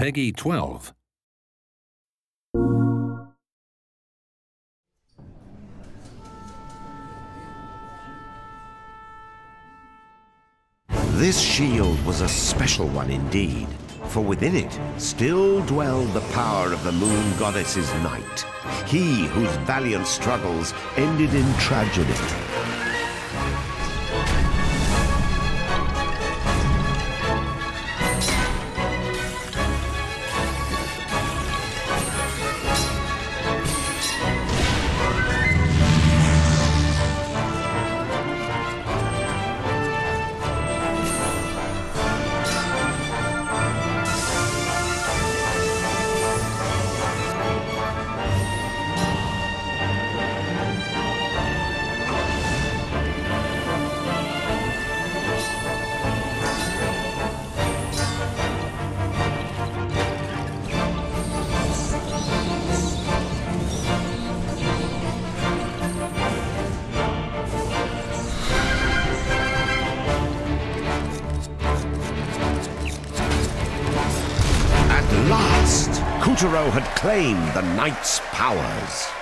Peggy 12. This shield was a special one indeed, for within it still dwelled the power of the moon goddess's knight, he whose valiant struggles ended in tragedy. At last, Kutaro had claimed the knight's powers.